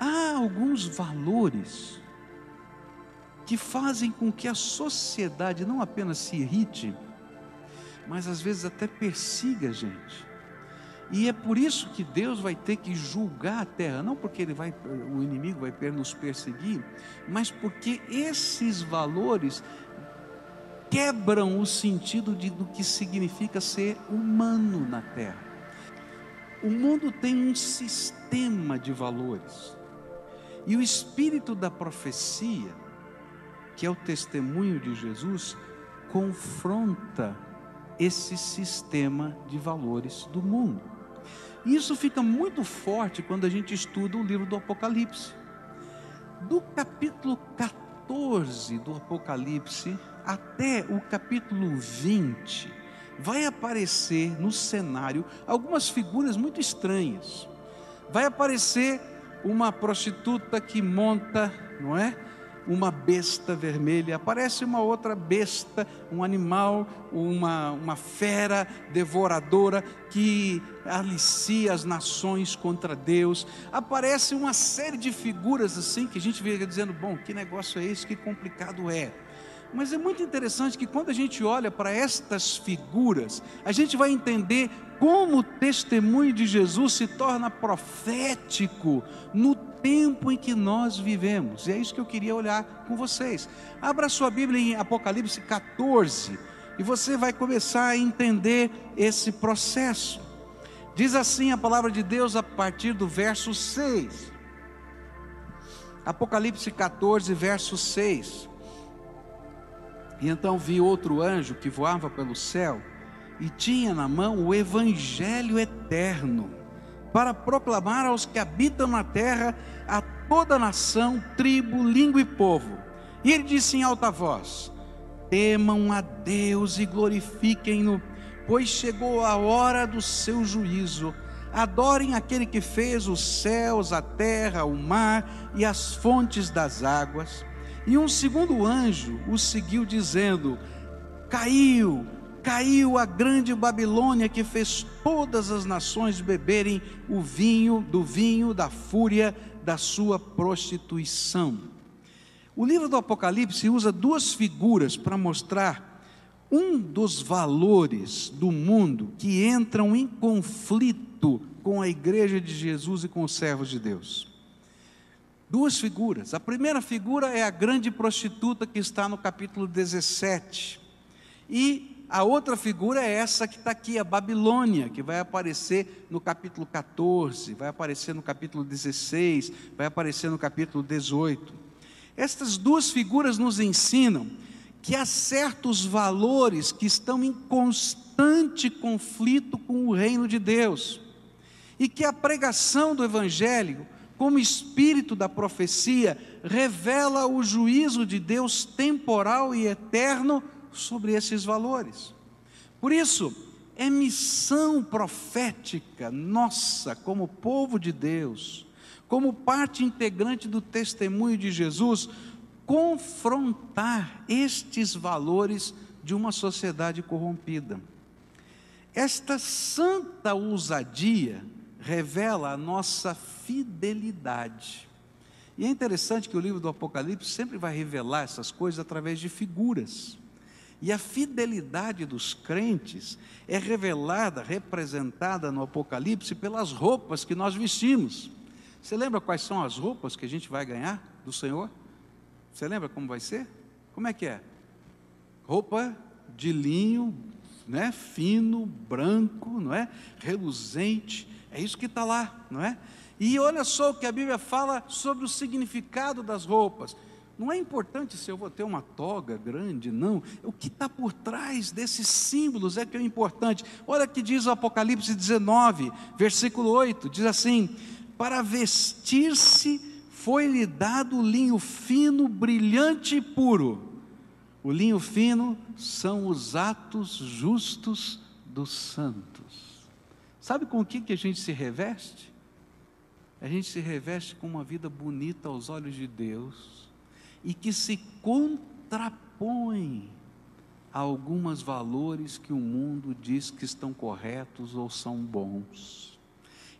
há alguns valores que fazem com que a sociedade não apenas se irrite, mas às vezes até persiga a gente. E é por isso que Deus vai ter que julgar a terra, não porque ele vai, o inimigo vai nos perseguir, mas porque esses valores quebram o sentido de, do que significa ser humano na terra. O mundo tem um sistema de valores. E o espírito da profecia, que é o testemunho de Jesus, confronta esse sistema de valores do mundo. E isso fica muito forte quando a gente estuda o livro do Apocalipse. Do capítulo 14 do Apocalipse até o capítulo 20, vai aparecer no cenário algumas figuras muito estranhas. Vai aparecer uma prostituta que monta, não é? Uma besta vermelha, aparece uma outra besta, um animal, uma, uma fera devoradora que alicia as nações contra Deus. Aparece uma série de figuras assim que a gente fica dizendo: bom, que negócio é esse, que complicado é. Mas é muito interessante que quando a gente olha para estas figuras, a gente vai entender como o testemunho de Jesus se torna profético no tempo em que nós vivemos. E é isso que eu queria olhar com vocês. Abra sua Bíblia em Apocalipse 14 e você vai começar a entender esse processo. Diz assim a palavra de Deus a partir do verso 6. Apocalipse 14, verso 6. E então vi outro anjo que voava pelo céu e tinha na mão o evangelho eterno para proclamar aos que habitam na terra a toda nação, tribo, língua e povo. E ele disse em alta voz: Temam a Deus e glorifiquem-no, pois chegou a hora do seu juízo. Adorem aquele que fez os céus, a terra, o mar e as fontes das águas. E um segundo anjo o seguiu, dizendo: Caiu, caiu a grande Babilônia que fez todas as nações beberem o vinho do vinho da fúria da sua prostituição. O livro do Apocalipse usa duas figuras para mostrar um dos valores do mundo que entram em conflito com a igreja de Jesus e com os servos de Deus duas figuras. A primeira figura é a grande prostituta que está no capítulo 17. E a outra figura é essa que está aqui, a Babilônia, que vai aparecer no capítulo 14, vai aparecer no capítulo 16, vai aparecer no capítulo 18. Estas duas figuras nos ensinam que há certos valores que estão em constante conflito com o reino de Deus, e que a pregação do Evangelho como espírito da profecia, revela o juízo de Deus temporal e eterno sobre esses valores. Por isso, é missão profética nossa, como povo de Deus, como parte integrante do testemunho de Jesus, confrontar estes valores de uma sociedade corrompida. Esta santa ousadia revela a nossa fidelidade. E é interessante que o livro do Apocalipse sempre vai revelar essas coisas através de figuras. E a fidelidade dos crentes é revelada, representada no Apocalipse pelas roupas que nós vestimos. Você lembra quais são as roupas que a gente vai ganhar do Senhor? Você lembra como vai ser? Como é que é? Roupa de linho, né, fino, branco, não é? Reluzente. É isso que está lá, não é? E olha só o que a Bíblia fala sobre o significado das roupas. Não é importante se eu vou ter uma toga grande, não. O que está por trás desses símbolos é que é importante. Olha o que diz o Apocalipse 19, versículo 8: diz assim: Para vestir-se foi-lhe dado linho fino, brilhante e puro. O linho fino são os atos justos dos santos. Sabe com o que, que a gente se reveste? a gente se reveste com uma vida bonita aos olhos de Deus e que se contrapõe a alguns valores que o mundo diz que estão corretos ou são bons.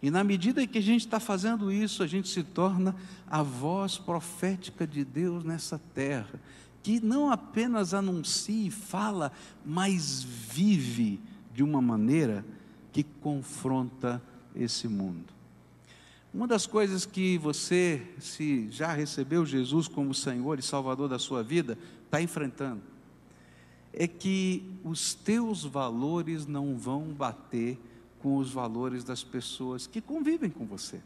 E na medida que a gente está fazendo isso, a gente se torna a voz profética de Deus nessa terra, que não apenas anuncia e fala, mas vive de uma maneira que confronta esse mundo. Uma das coisas que você, se já recebeu Jesus como Senhor e Salvador da sua vida, está enfrentando, é que os teus valores não vão bater com os valores das pessoas que convivem com você.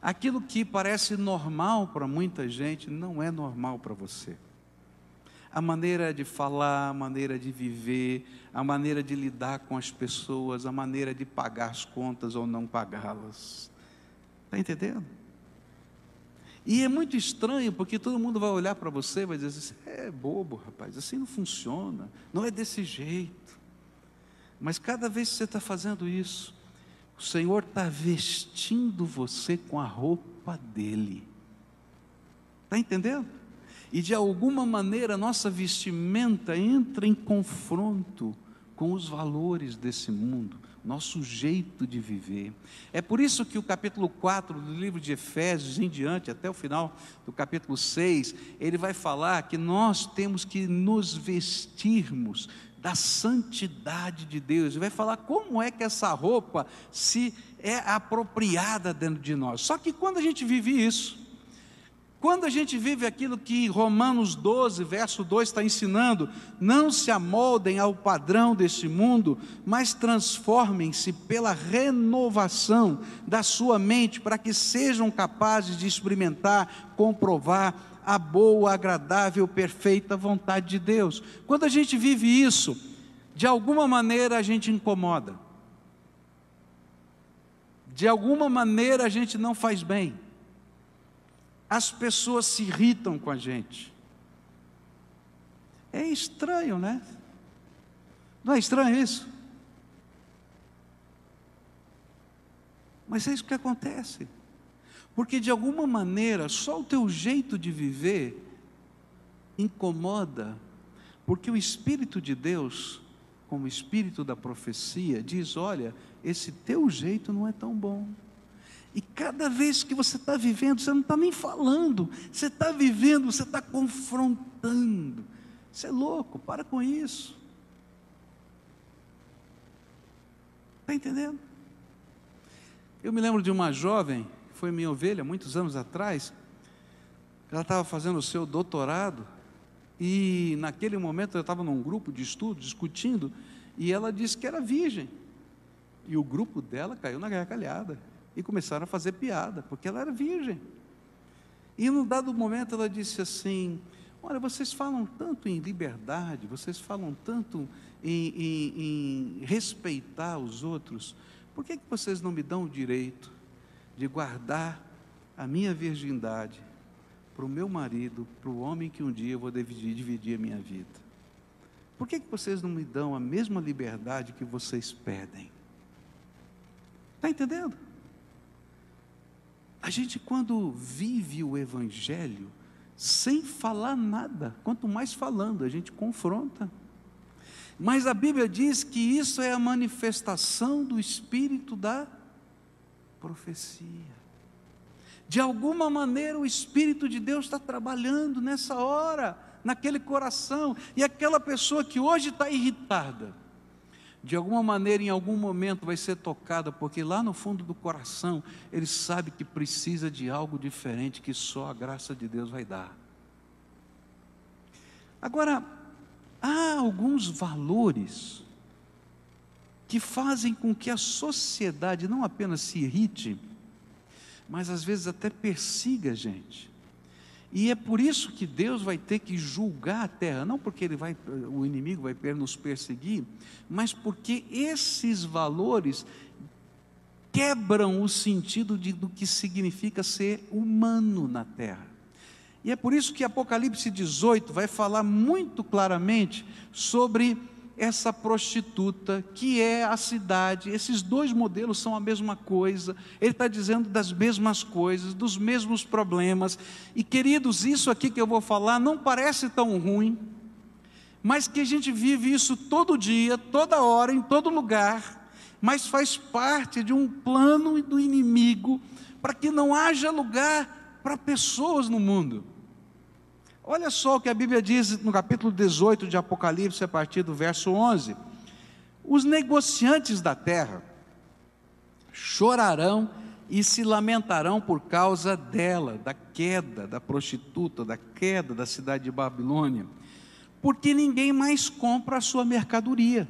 Aquilo que parece normal para muita gente não é normal para você. A maneira de falar, a maneira de viver, a maneira de lidar com as pessoas, a maneira de pagar as contas ou não pagá-las. Está entendendo? E é muito estranho, porque todo mundo vai olhar para você e vai dizer assim: é bobo, rapaz, assim não funciona, não é desse jeito. Mas cada vez que você está fazendo isso, o Senhor está vestindo você com a roupa dele. Está entendendo? E de alguma maneira nossa vestimenta entra em confronto com os valores desse mundo, nosso jeito de viver. É por isso que o capítulo 4 do livro de Efésios em diante, até o final do capítulo 6, ele vai falar que nós temos que nos vestirmos da santidade de Deus. Ele vai falar como é que essa roupa se é apropriada dentro de nós. Só que quando a gente vive isso, quando a gente vive aquilo que Romanos 12, verso 2 está ensinando, não se amoldem ao padrão deste mundo, mas transformem-se pela renovação da sua mente, para que sejam capazes de experimentar, comprovar a boa, agradável, perfeita vontade de Deus. Quando a gente vive isso, de alguma maneira a gente incomoda, de alguma maneira a gente não faz bem as pessoas se irritam com a gente. É estranho, né? Não é estranho isso? Mas é isso que acontece. Porque de alguma maneira, só o teu jeito de viver incomoda, porque o Espírito de Deus, como Espírito da profecia, diz: olha, esse teu jeito não é tão bom. E cada vez que você está vivendo, você não está nem falando, você está vivendo, você está confrontando. Você é louco, para com isso. Está entendendo? Eu me lembro de uma jovem, foi minha ovelha, muitos anos atrás, ela estava fazendo o seu doutorado, e naquele momento eu estava num grupo de estudo, discutindo, e ela disse que era virgem. E o grupo dela caiu na gargalhada e começaram a fazer piada, porque ela era virgem. E num dado momento ela disse assim: Olha, vocês falam tanto em liberdade, vocês falam tanto em, em, em respeitar os outros, por que, que vocês não me dão o direito de guardar a minha virgindade para o meu marido, para o homem que um dia eu vou dividir, dividir a minha vida? Por que, que vocês não me dão a mesma liberdade que vocês pedem? Está entendendo? A gente, quando vive o Evangelho, sem falar nada, quanto mais falando, a gente confronta. Mas a Bíblia diz que isso é a manifestação do Espírito da profecia. De alguma maneira o Espírito de Deus está trabalhando nessa hora, naquele coração, e aquela pessoa que hoje está irritada, de alguma maneira, em algum momento, vai ser tocada, porque lá no fundo do coração, ele sabe que precisa de algo diferente que só a graça de Deus vai dar. Agora, há alguns valores que fazem com que a sociedade não apenas se irrite, mas às vezes até persiga a gente. E é por isso que Deus vai ter que julgar a terra, não porque ele vai, o inimigo vai nos perseguir, mas porque esses valores quebram o sentido de, do que significa ser humano na terra. E é por isso que Apocalipse 18 vai falar muito claramente sobre essa prostituta que é a cidade. Esses dois modelos são a mesma coisa. Ele está dizendo das mesmas coisas, dos mesmos problemas. E queridos, isso aqui que eu vou falar não parece tão ruim, mas que a gente vive isso todo dia, toda hora, em todo lugar. mas faz parte de um plano do inimigo para que não haja lugar para pessoas no mundo. Olha só o que a Bíblia diz no capítulo 18 de Apocalipse, a partir do verso 11: Os negociantes da terra chorarão e se lamentarão por causa dela, da queda da prostituta, da queda da cidade de Babilônia, porque ninguém mais compra a sua mercadoria.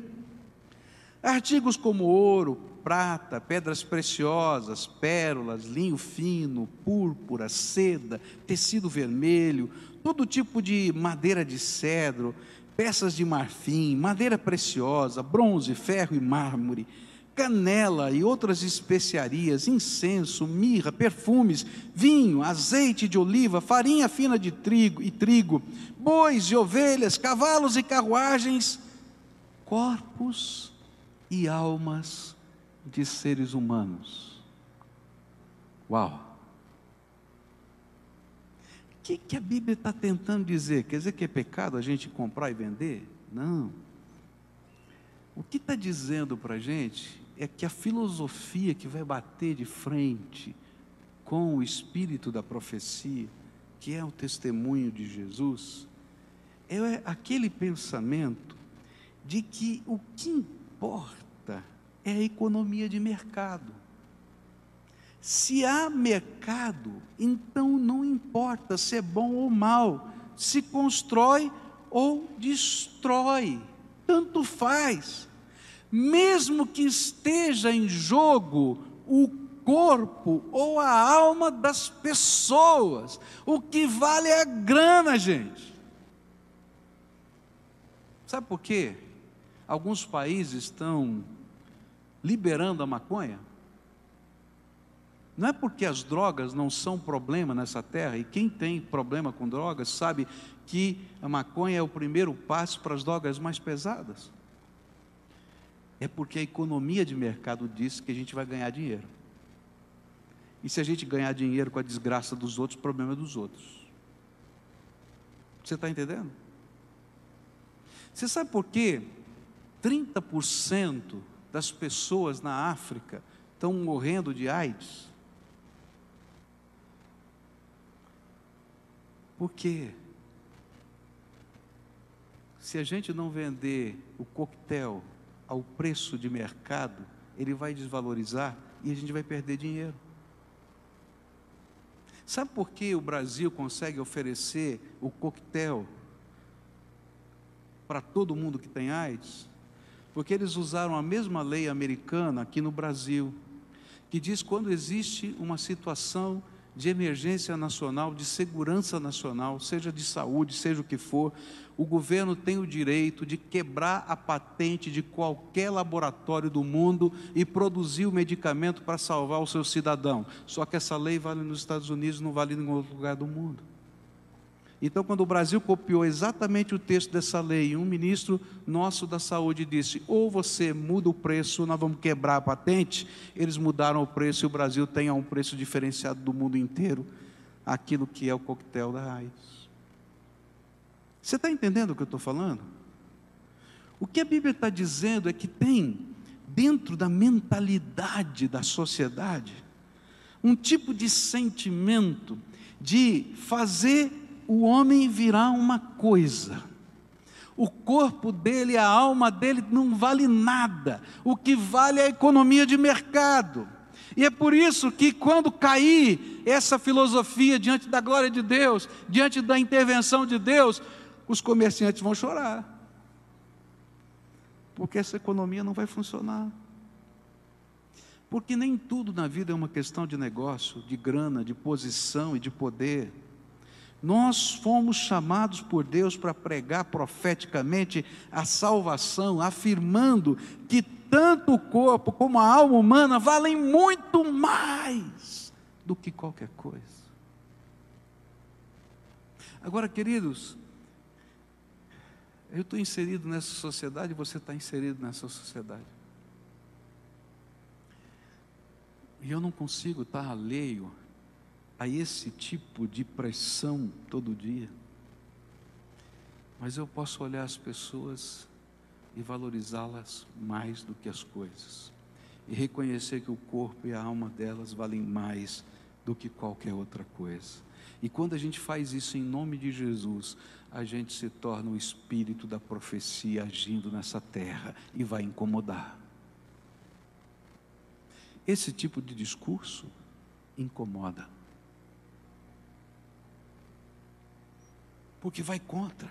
Artigos como ouro, prata, pedras preciosas, pérolas, linho fino, púrpura, seda, tecido vermelho, todo tipo de madeira de cedro, peças de marfim, madeira preciosa, bronze, ferro e mármore canela e outras especiarias, incenso, mirra, perfumes, vinho, azeite de oliva, farinha fina de trigo e trigo, bois e ovelhas, cavalos e carruagens, corpos e almas de seres humanos. Uau! Que, que a Bíblia está tentando dizer? Quer dizer que é pecado a gente comprar e vender? Não. O que está dizendo para a gente é que a filosofia que vai bater de frente com o espírito da profecia, que é o testemunho de Jesus, é aquele pensamento de que o que importa é a economia de mercado. Se há mercado, então não importa se é bom ou mal, se constrói ou destrói, tanto faz mesmo que esteja em jogo o corpo ou a alma das pessoas. O que vale é a grana, gente. Sabe por quê? Alguns países estão liberando a maconha. Não é porque as drogas não são problema nessa terra, e quem tem problema com drogas sabe que a maconha é o primeiro passo para as drogas mais pesadas. É porque a economia de mercado diz que a gente vai ganhar dinheiro. E se a gente ganhar dinheiro com a desgraça dos outros, o problema é dos outros. Você está entendendo? Você sabe por quê? 30% das pessoas na África estão morrendo de AIDS. Por quê? Se a gente não vender o coquetel ao preço de mercado, ele vai desvalorizar e a gente vai perder dinheiro. Sabe por que o Brasil consegue oferecer o coquetel para todo mundo que tem AIDS? Porque eles usaram a mesma lei americana aqui no Brasil, que diz quando existe uma situação de emergência nacional, de segurança nacional, seja de saúde, seja o que for, o governo tem o direito de quebrar a patente de qualquer laboratório do mundo e produzir o medicamento para salvar o seu cidadão. Só que essa lei vale nos Estados Unidos, não vale em nenhum outro lugar do mundo. Então, quando o Brasil copiou exatamente o texto dessa lei, um ministro nosso da saúde disse: ou você muda o preço, nós vamos quebrar a patente. Eles mudaram o preço e o Brasil tem a um preço diferenciado do mundo inteiro aquilo que é o coquetel da raiz. Você está entendendo o que eu estou falando? O que a Bíblia está dizendo é que tem, dentro da mentalidade da sociedade, um tipo de sentimento de fazer o homem virar uma coisa. O corpo dele, a alma dele não vale nada. O que vale é a economia de mercado. E é por isso que quando cair essa filosofia diante da glória de Deus, diante da intervenção de Deus, os comerciantes vão chorar. Porque essa economia não vai funcionar. Porque nem tudo na vida é uma questão de negócio, de grana, de posição e de poder. Nós fomos chamados por Deus para pregar profeticamente a salvação, afirmando que tanto o corpo como a alma humana valem muito mais do que qualquer coisa. Agora, queridos, eu estou inserido nessa sociedade, você está inserido nessa sociedade. E eu não consigo estar alheio a esse tipo de pressão todo dia. Mas eu posso olhar as pessoas e valorizá-las mais do que as coisas. e reconhecer que o corpo e a alma delas valem mais do que qualquer outra coisa. E quando a gente faz isso em nome de Jesus, a gente se torna o espírito da profecia agindo nessa terra e vai incomodar. Esse tipo de discurso incomoda. Porque vai contra.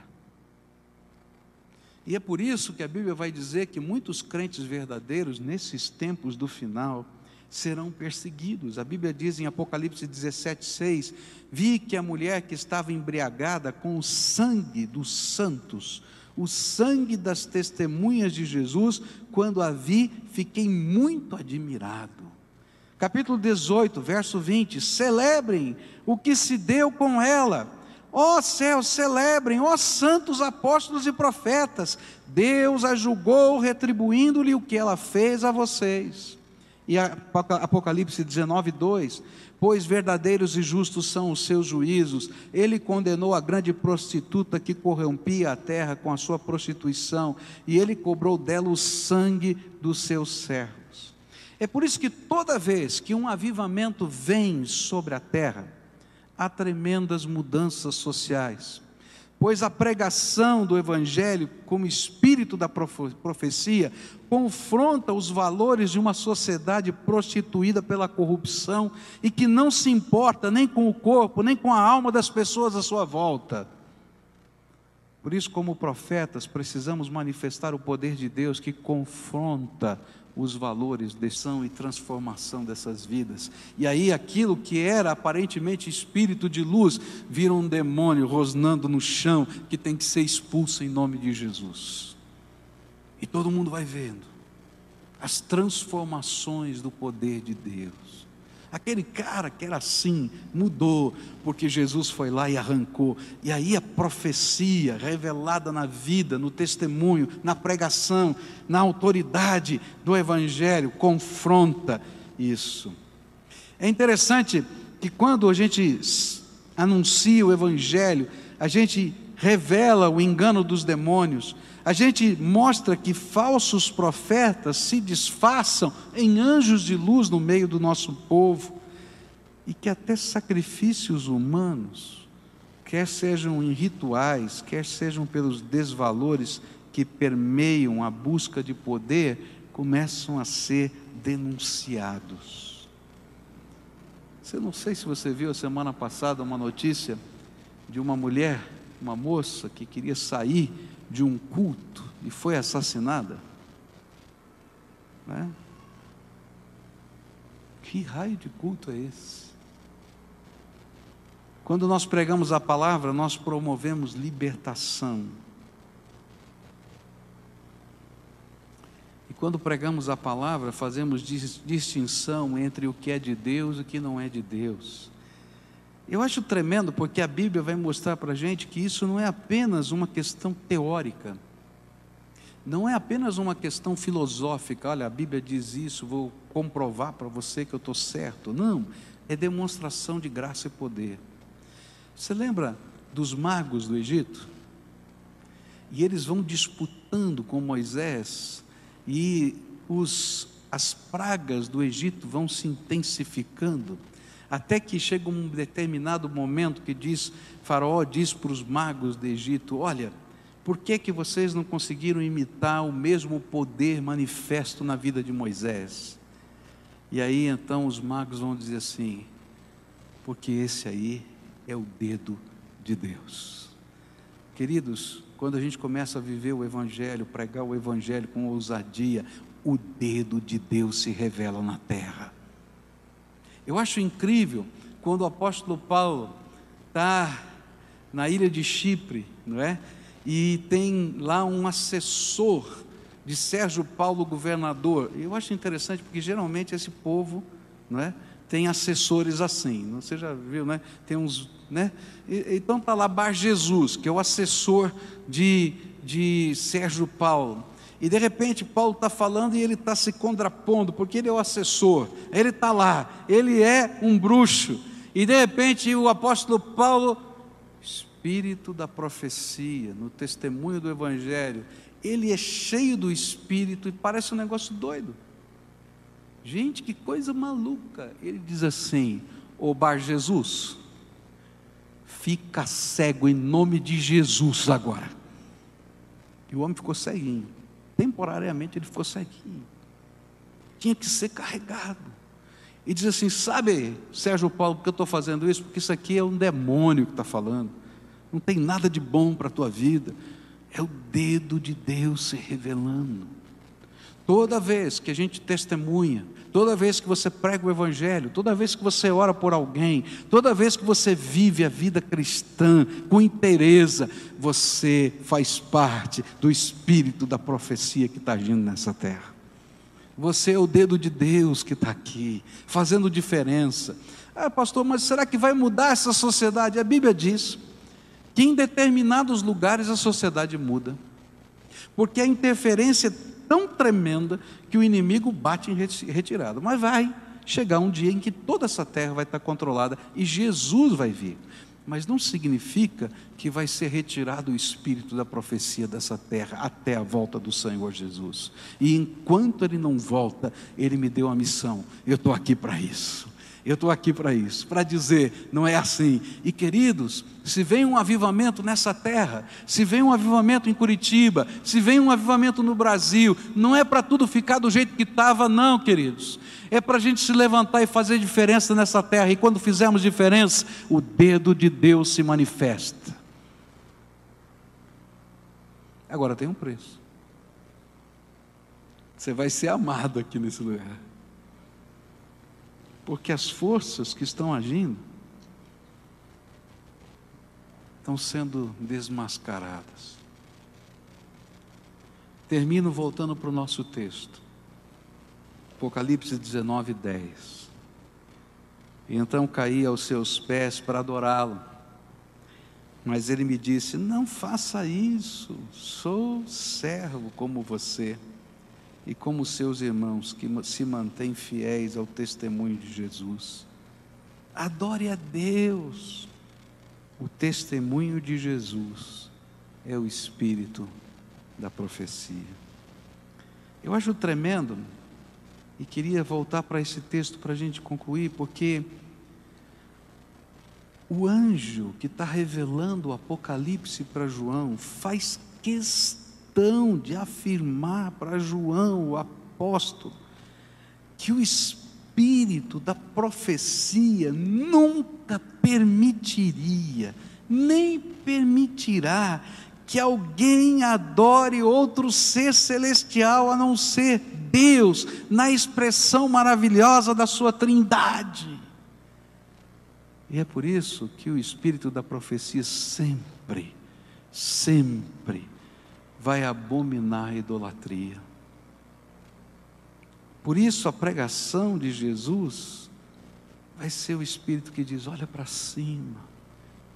E é por isso que a Bíblia vai dizer que muitos crentes verdadeiros, nesses tempos do final, serão perseguidos. A Bíblia diz em Apocalipse 17, 6: Vi que a mulher que estava embriagada com o sangue dos santos, o sangue das testemunhas de Jesus, quando a vi, fiquei muito admirado. Capítulo 18, verso 20: Celebrem o que se deu com ela Ó oh, céus, celebrem, ó oh, santos apóstolos e profetas, Deus a julgou, retribuindo-lhe o que ela fez a vocês. E Apocalipse 19, 2: Pois verdadeiros e justos são os seus juízos, ele condenou a grande prostituta que corrompia a terra com a sua prostituição, e ele cobrou dela o sangue dos seus servos. É por isso que toda vez que um avivamento vem sobre a terra, há tremendas mudanças sociais, pois a pregação do Evangelho, como espírito da profecia, confronta os valores de uma sociedade prostituída pela corrupção e que não se importa nem com o corpo, nem com a alma das pessoas à sua volta. Por isso, como profetas, precisamos manifestar o poder de Deus que confronta os valores de ação e transformação dessas vidas. E aí aquilo que era aparentemente espírito de luz vira um demônio rosnando no chão que tem que ser expulso em nome de Jesus. E todo mundo vai vendo as transformações do poder de Deus. Aquele cara que era assim, mudou, porque Jesus foi lá e arrancou. E aí a profecia revelada na vida, no testemunho, na pregação, na autoridade do Evangelho, confronta isso. É interessante que quando a gente anuncia o Evangelho, a gente revela o engano dos demônios, a gente mostra que falsos profetas se disfarçam em anjos de luz no meio do nosso povo e que até sacrifícios humanos, quer sejam em rituais, quer sejam pelos desvalores que permeiam a busca de poder, começam a ser denunciados. Eu não sei se você viu a semana passada uma notícia de uma mulher, uma moça que queria sair de um culto e foi assassinada? Né? Que raio de culto é esse? Quando nós pregamos a palavra, nós promovemos libertação. E quando pregamos a palavra, fazemos distinção entre o que é de Deus e o que não é de Deus. Eu acho tremendo porque a Bíblia vai mostrar para a gente que isso não é apenas uma questão teórica, não é apenas uma questão filosófica. Olha, a Bíblia diz isso, vou comprovar para você que eu estou certo. Não, é demonstração de graça e poder. Você lembra dos magos do Egito? E eles vão disputando com Moisés, e os, as pragas do Egito vão se intensificando até que chega um determinado momento que diz, Faraó diz para os magos do Egito: Olha, por que, que vocês não conseguiram imitar o mesmo poder manifesto na vida de Moisés? E aí então os magos vão dizer assim: porque esse aí é o dedo de Deus. Queridos, quando a gente começa a viver o Evangelho, pregar o Evangelho com ousadia, o dedo de Deus se revela na terra. Eu acho incrível quando o apóstolo Paulo está na ilha de Chipre, não é? E tem lá um assessor de Sérgio Paulo, governador. Eu acho interessante porque geralmente esse povo, não é? Tem assessores assim, você já viu, né? Tem uns, né? Então está lá Bar Jesus, que é o assessor de, de Sérgio Paulo. E de repente Paulo está falando e ele está se contrapondo, porque ele é o assessor, ele está lá, ele é um bruxo. E de repente o apóstolo Paulo, espírito da profecia, no testemunho do Evangelho, ele é cheio do espírito e parece um negócio doido. Gente, que coisa maluca. Ele diz assim: Ô Bar Jesus, fica cego em nome de Jesus agora. E o homem ficou ceguinho. Temporariamente ele ficou ceguinho. Tinha que ser carregado. E diz assim: Sabe, Sérgio Paulo, por que eu estou fazendo isso? Porque isso aqui é um demônio que está falando. Não tem nada de bom para a tua vida. É o dedo de Deus se revelando. Toda vez que a gente testemunha, toda vez que você prega o Evangelho, toda vez que você ora por alguém, toda vez que você vive a vida cristã com inteireza, você faz parte do espírito da profecia que está agindo nessa terra. Você é o dedo de Deus que está aqui, fazendo diferença. Ah, pastor, mas será que vai mudar essa sociedade? A Bíblia diz que em determinados lugares a sociedade muda, porque a interferência tão tremenda que o inimigo bate em retirada. Mas vai chegar um dia em que toda essa terra vai estar controlada e Jesus vai vir. Mas não significa que vai ser retirado o espírito da profecia dessa terra até a volta do Senhor Jesus. E enquanto ele não volta, ele me deu a missão. Eu estou aqui para isso. Eu estou aqui para isso, para dizer, não é assim. E queridos, se vem um avivamento nessa terra, se vem um avivamento em Curitiba, se vem um avivamento no Brasil, não é para tudo ficar do jeito que estava, não, queridos. É para a gente se levantar e fazer diferença nessa terra. E quando fizermos diferença, o dedo de Deus se manifesta. Agora tem um preço. Você vai ser amado aqui nesse lugar porque as forças que estão agindo estão sendo desmascaradas. Termino voltando para o nosso texto. Apocalipse 19, 10. E então caí aos seus pés para adorá-lo. Mas ele me disse: Não faça isso, sou servo como você e como seus irmãos que se mantêm fiéis ao testemunho de Jesus. Adore a Deus. O testemunho de Jesus é o espírito da profecia. Eu acho tremendo e queria voltar para esse texto para a gente concluir, porque o anjo que está revelando o Apocalipse para João faz questão questão de afirmar para João, o apóstolo, que o espírito da profecia nunca permitiria, nem permitirá que alguém adore outro ser celestial a não ser Deus, na expressão maravilhosa da sua trindade. E é por isso que o espírito da profecia sempre, sempre vai abominar a idolatria. Por isso a pregação de Jesus vai ser o Espírito que diz: olha para cima,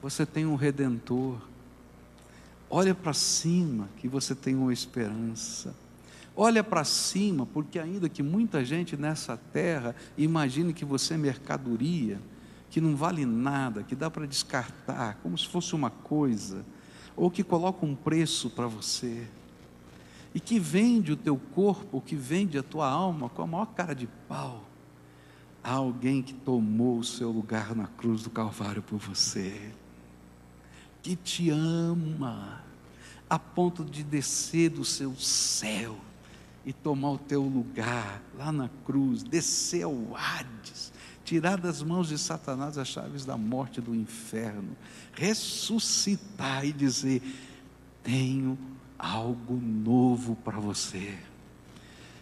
você tem um redentor. Olha para cima, que você tem uma esperança. Olha para cima, porque ainda que muita gente nessa terra imagine que você é mercadoria, que não vale nada, que dá para descartar, como se fosse uma coisa ou que coloca um preço para você, e que vende o teu corpo, que vende a tua alma com a maior cara de pau, há alguém que tomou o seu lugar na cruz do Calvário por você, que te ama, a ponto de descer do seu céu e tomar o teu lugar lá na cruz, descer ao Hades, tirar das mãos de Satanás as chaves da morte do inferno, ressuscitar e dizer: tenho algo novo para você.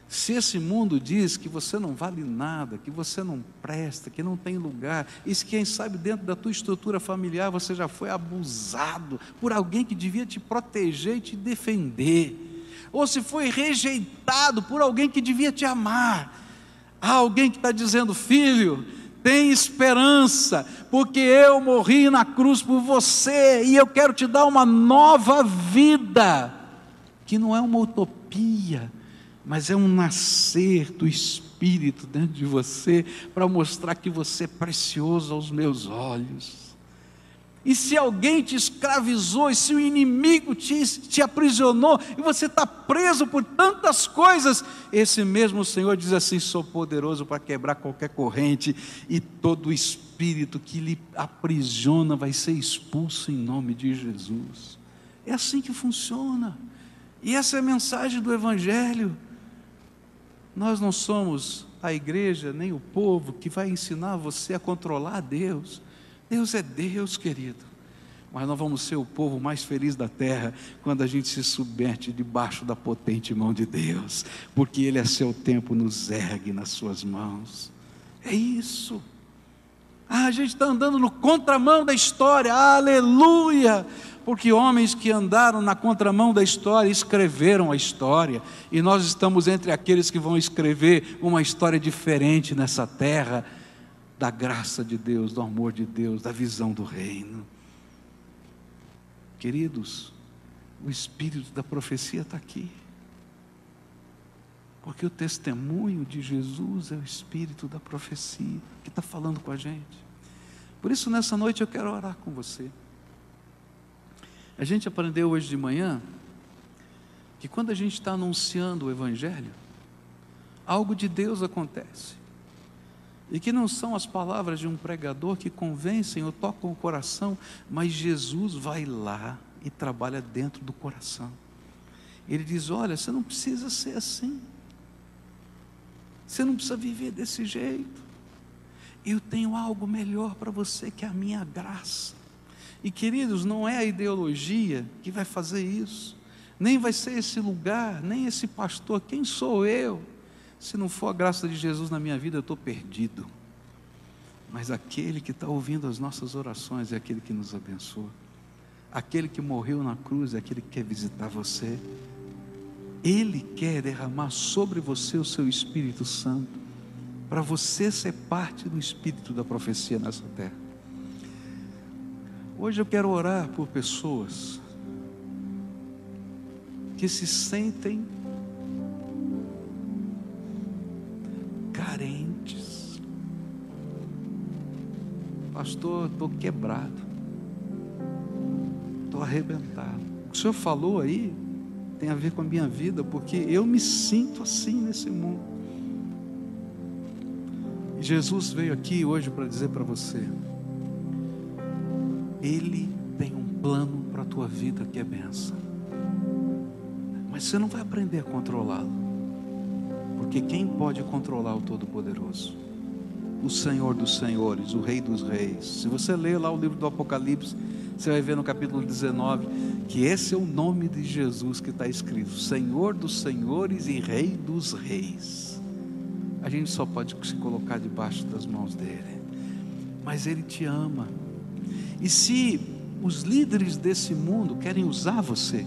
Se esse mundo diz que você não vale nada, que você não presta, que não tem lugar, e se quem sabe dentro da tua estrutura familiar você já foi abusado por alguém que devia te proteger e te defender, ou se foi rejeitado por alguém que devia te amar, há alguém que está dizendo, filho, tem esperança, porque eu morri na cruz por você e eu quero te dar uma nova vida, que não é uma utopia, mas é um nascer do Espírito dentro de você, para mostrar que você é precioso aos meus olhos. E se alguém te escravizou, e se o inimigo te, te aprisionou, e você está preso por tantas coisas, esse mesmo Senhor diz assim: sou poderoso para quebrar qualquer corrente, e todo espírito que lhe aprisiona vai ser expulso em nome de Jesus. É assim que funciona, e essa é a mensagem do Evangelho. Nós não somos a igreja, nem o povo que vai ensinar você a controlar Deus. Deus é Deus, querido. Mas nós vamos ser o povo mais feliz da terra quando a gente se submete debaixo da potente mão de Deus, porque Ele a seu tempo nos ergue nas suas mãos. É isso. Ah, a gente está andando no contramão da história, aleluia! Porque homens que andaram na contramão da história escreveram a história, e nós estamos entre aqueles que vão escrever uma história diferente nessa terra da graça de Deus, do amor de Deus, da visão do reino. Queridos, o espírito da profecia está aqui. Porque o testemunho de Jesus é o espírito da profecia que está falando com a gente. Por isso, nessa noite eu quero orar com você. A gente aprendeu hoje de manhã que quando a gente está anunciando o Evangelho, algo de Deus acontece. E que não são as palavras de um pregador que convencem ou tocam o coração, mas Jesus vai lá e trabalha dentro do coração. Ele diz: Olha, você não precisa ser assim. Você não precisa viver desse jeito. Eu tenho algo melhor para você que a minha graça. E queridos, não é a ideologia que vai fazer isso, nem vai ser esse lugar, nem esse pastor. Quem sou eu? Se não for a graça de Jesus na minha vida, eu estou perdido. Mas aquele que está ouvindo as nossas orações é aquele que nos abençoa. Aquele que morreu na cruz é aquele que quer visitar você. Ele quer derramar sobre você o seu Espírito Santo, para você ser parte do Espírito da profecia nessa terra. Hoje eu quero orar por pessoas que se sentem Pastor, estou quebrado, estou arrebentado. O que o senhor falou aí tem a ver com a minha vida, porque eu me sinto assim nesse mundo. E Jesus veio aqui hoje para dizer para você: Ele tem um plano para a tua vida que é benção. Mas você não vai aprender a controlá-lo. Porque quem pode controlar o Todo-Poderoso? O Senhor dos Senhores, o Rei dos Reis. Se você ler lá o livro do Apocalipse, você vai ver no capítulo 19 que esse é o nome de Jesus que está escrito: Senhor dos Senhores e Rei dos Reis. A gente só pode se colocar debaixo das mãos dele, mas ele te ama. E se os líderes desse mundo querem usar você,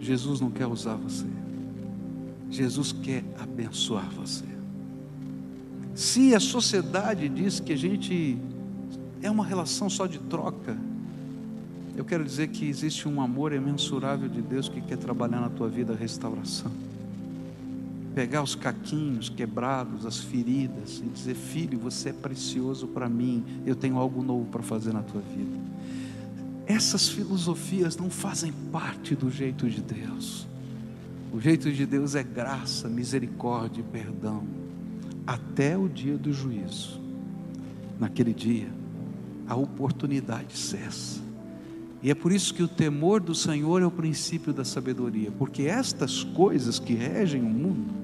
Jesus não quer usar você. Jesus quer abençoar você. Se a sociedade diz que a gente é uma relação só de troca, eu quero dizer que existe um amor imensurável de Deus que quer trabalhar na tua vida a restauração. Pegar os caquinhos quebrados, as feridas, e dizer: Filho, você é precioso para mim, eu tenho algo novo para fazer na tua vida. Essas filosofias não fazem parte do jeito de Deus. O jeito de Deus é graça, misericórdia e perdão, até o dia do juízo. Naquele dia, a oportunidade cessa. E é por isso que o temor do Senhor é o princípio da sabedoria, porque estas coisas que regem o mundo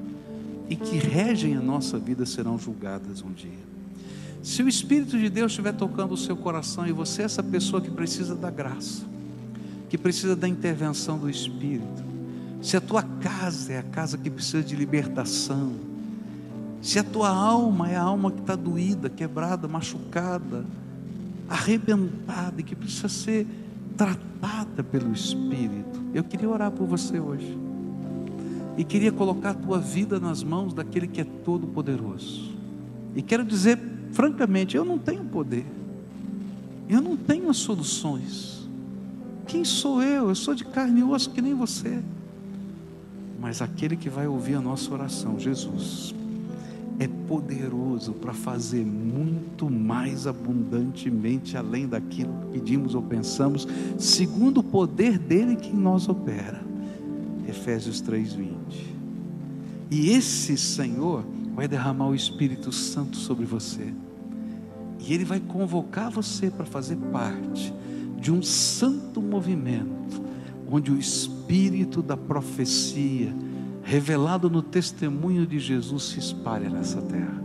e que regem a nossa vida serão julgadas um dia. Se o Espírito de Deus estiver tocando o seu coração e você é essa pessoa que precisa da graça, que precisa da intervenção do Espírito, se a tua casa é a casa que precisa de libertação, se a tua alma é a alma que está doída, quebrada, machucada, arrebentada e que precisa ser tratada pelo Espírito, eu queria orar por você hoje. E queria colocar a tua vida nas mãos daquele que é todo poderoso. E quero dizer francamente, eu não tenho poder. Eu não tenho as soluções. Quem sou eu? Eu sou de carne e osso que nem você mas aquele que vai ouvir a nossa oração, Jesus, poderoso para fazer muito mais abundantemente além daquilo que pedimos ou pensamos, segundo o poder dele que em nós opera. Efésios 3:20. E esse Senhor vai derramar o Espírito Santo sobre você. E ele vai convocar você para fazer parte de um santo movimento, onde o Espírito da profecia, revelado no testemunho de Jesus, se espalha nessa terra.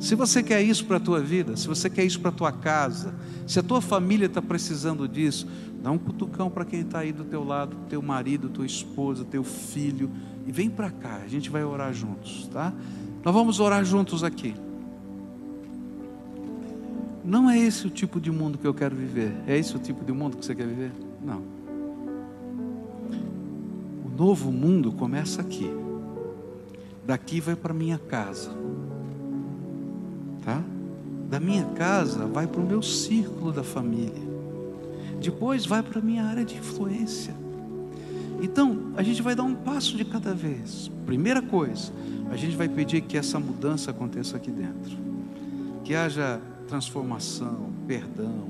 Se você quer isso para a tua vida, se você quer isso para a tua casa, se a tua família está precisando disso, dá um cutucão para quem está aí do teu lado, teu marido, tua esposa, teu filho, e vem para cá, a gente vai orar juntos, tá? Nós vamos orar juntos aqui. Não é esse o tipo de mundo que eu quero viver. É esse o tipo de mundo que você quer viver? Não. Novo mundo começa aqui. Daqui vai para minha casa. Tá? Da minha casa vai para o meu círculo da família. Depois vai para a minha área de influência. Então, a gente vai dar um passo de cada vez. Primeira coisa, a gente vai pedir que essa mudança aconteça aqui dentro. Que haja transformação, perdão,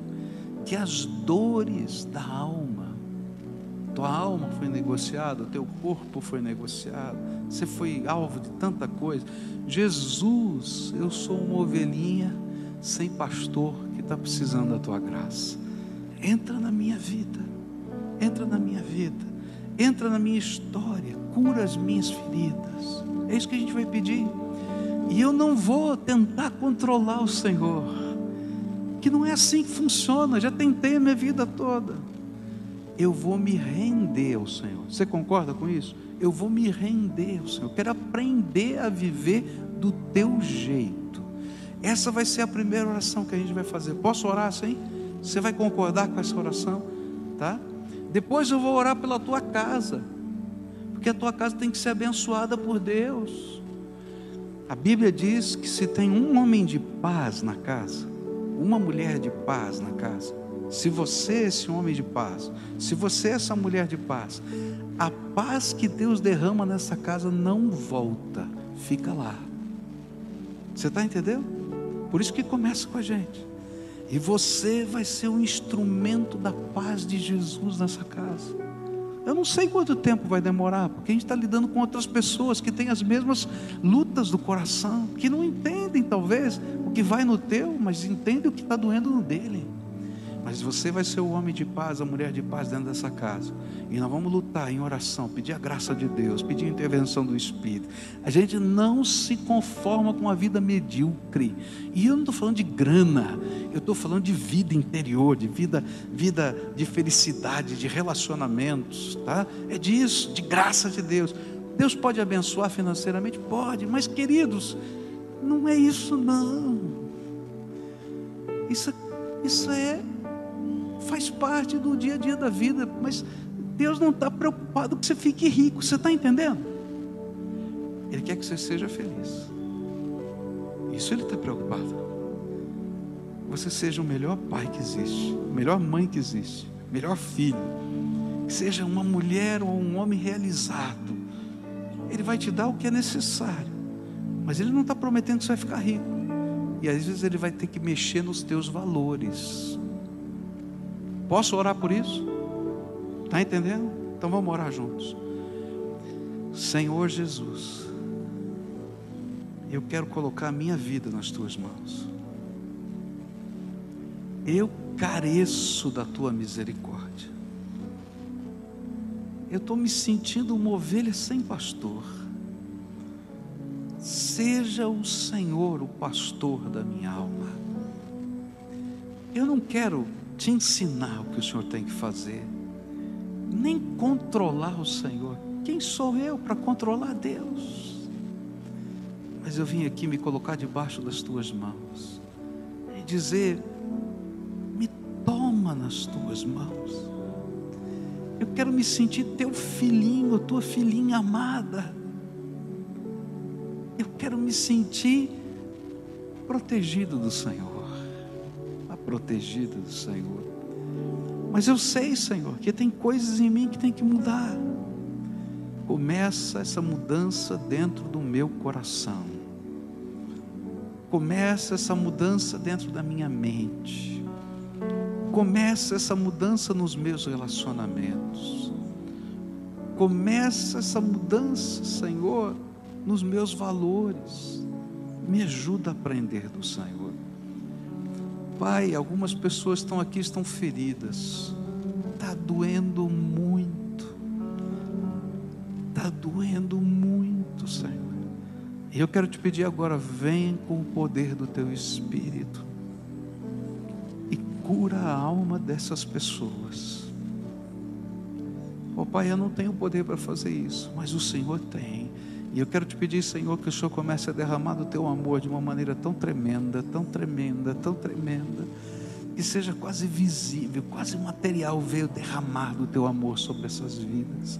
que as dores da alma, tua alma foi negociada, teu corpo foi negociado, você foi alvo de tanta coisa. Jesus, eu sou uma ovelhinha sem pastor que está precisando da tua graça. Entra na minha vida, entra na minha vida, entra na minha história, cura as minhas feridas. É isso que a gente vai pedir. E eu não vou tentar controlar o Senhor que não é assim que funciona, já tentei a minha vida toda. Eu vou me render ao Senhor. Você concorda com isso? Eu vou me render ao Senhor. Eu quero aprender a viver do teu jeito. Essa vai ser a primeira oração que a gente vai fazer. Posso orar assim? Você vai concordar com essa oração? Tá? Depois eu vou orar pela tua casa. Porque a tua casa tem que ser abençoada por Deus. A Bíblia diz que se tem um homem de paz na casa, uma mulher de paz na casa, se você é esse homem de paz, se você é essa mulher de paz, a paz que Deus derrama nessa casa não volta, fica lá. Você está entendendo? Por isso que começa com a gente. E você vai ser o instrumento da paz de Jesus nessa casa. Eu não sei quanto tempo vai demorar, porque a gente está lidando com outras pessoas que têm as mesmas lutas do coração, que não entendem talvez o que vai no teu, mas entendem o que está doendo no dele. Mas você vai ser o homem de paz, a mulher de paz dentro dessa casa. E nós vamos lutar em oração, pedir a graça de Deus, pedir a intervenção do Espírito. A gente não se conforma com a vida medíocre. E eu não estou falando de grana, eu estou falando de vida interior, de vida, vida de felicidade, de relacionamentos. Tá? É disso, de graça de Deus. Deus pode abençoar financeiramente? Pode, mas queridos, não é isso não. Isso, isso é faz parte do dia a dia da vida, mas Deus não está preocupado que você fique rico, você está entendendo? Ele quer que você seja feliz. Isso Ele está preocupado. Você seja o melhor pai que existe, a melhor mãe que existe, melhor filho, que seja uma mulher ou um homem realizado. Ele vai te dar o que é necessário, mas Ele não está prometendo que você vai ficar rico. E às vezes Ele vai ter que mexer nos teus valores. Posso orar por isso? Está entendendo? Então vamos orar juntos. Senhor Jesus, eu quero colocar a minha vida nas tuas mãos. Eu careço da tua misericórdia. Eu estou me sentindo uma ovelha sem pastor. Seja o Senhor o pastor da minha alma. Eu não quero te ensinar o que o Senhor tem que fazer, nem controlar o Senhor. Quem sou eu para controlar Deus? Mas eu vim aqui me colocar debaixo das tuas mãos e dizer: me toma nas tuas mãos. Eu quero me sentir teu filhinho, tua filhinha amada. Eu quero me sentir protegido do Senhor protegida do Senhor. Mas eu sei, Senhor, que tem coisas em mim que tem que mudar. Começa essa mudança dentro do meu coração. começa essa mudança dentro da minha mente. Começa essa mudança nos meus relacionamentos. Começa essa mudança, Senhor, nos meus valores. Me ajuda a aprender do Senhor. Pai, algumas pessoas estão aqui, estão feridas. Está doendo muito. Está doendo muito, Senhor. E eu quero te pedir agora, vem com o poder do teu Espírito e cura a alma dessas pessoas. Oh Pai, eu não tenho poder para fazer isso, mas o Senhor tem. E eu quero te pedir, Senhor, que o Senhor comece a derramar do teu amor de uma maneira tão tremenda, tão tremenda, tão tremenda, que seja quase visível, quase material veio derramar do teu amor sobre essas vidas.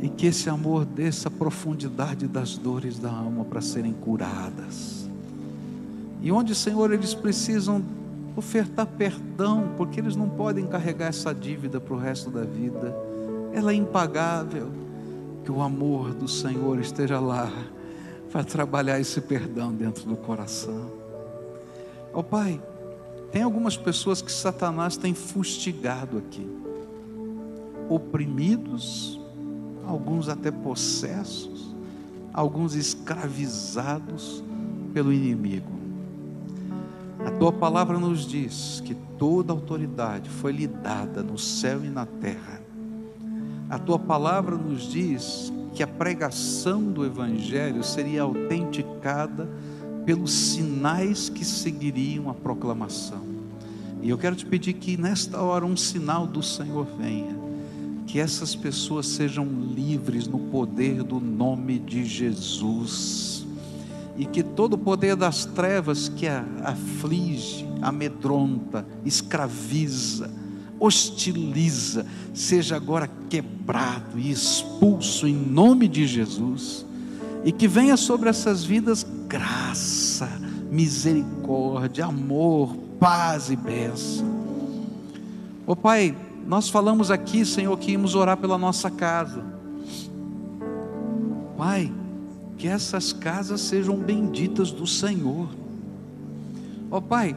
E que esse amor desça a profundidade das dores da alma para serem curadas. E onde, Senhor, eles precisam ofertar perdão, porque eles não podem carregar essa dívida para o resto da vida, ela é impagável que o amor do Senhor esteja lá para trabalhar esse perdão dentro do coração. Ó oh, Pai, tem algumas pessoas que Satanás tem fustigado aqui, oprimidos, alguns até possessos, alguns escravizados pelo inimigo. A tua palavra nos diz que toda autoridade foi lhe dada no céu e na terra a tua palavra nos diz que a pregação do Evangelho seria autenticada pelos sinais que seguiriam a proclamação. E eu quero te pedir que nesta hora um sinal do Senhor venha, que essas pessoas sejam livres no poder do nome de Jesus, e que todo o poder das trevas que a aflige, amedronta, escraviza, hostiliza, seja agora quebrado e expulso em nome de Jesus, e que venha sobre essas vidas graça, misericórdia, amor, paz e bênção. Ô Pai, nós falamos aqui, Senhor, que íamos orar pela nossa casa. Pai, que essas casas sejam benditas do Senhor. Ó oh, Pai,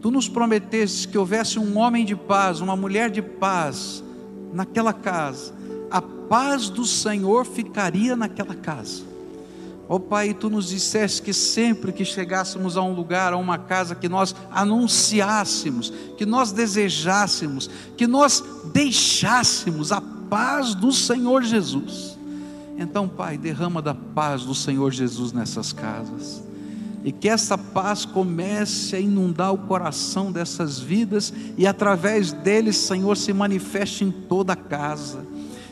Tu nos prometeste que houvesse um homem de paz, uma mulher de paz naquela casa. A paz do Senhor ficaria naquela casa. Ó oh, Pai, tu nos disseste que sempre que chegássemos a um lugar, a uma casa, que nós anunciássemos, que nós desejássemos, que nós deixássemos a paz do Senhor Jesus. Então, Pai, derrama da paz do Senhor Jesus nessas casas e que essa paz comece a inundar o coração dessas vidas e através deles, Senhor, se manifeste em toda a casa.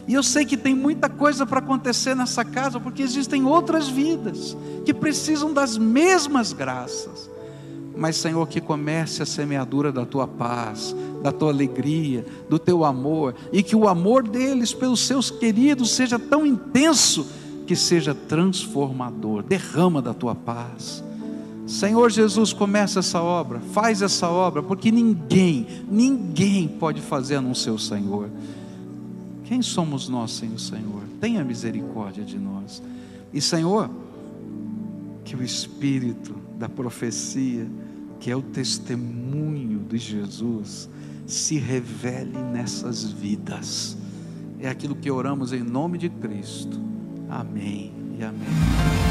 E eu sei que tem muita coisa para acontecer nessa casa, porque existem outras vidas que precisam das mesmas graças. Mas, Senhor, que comece a semeadura da tua paz, da tua alegria, do teu amor, e que o amor deles pelos seus queridos seja tão intenso que seja transformador. Derrama da tua paz Senhor Jesus, começa essa obra, faz essa obra, porque ninguém, ninguém pode fazer a não ser o Senhor. Quem somos nós sem o Senhor? Tenha misericórdia de nós. E Senhor, que o Espírito da profecia, que é o testemunho de Jesus, se revele nessas vidas. É aquilo que oramos em nome de Cristo. Amém e amém.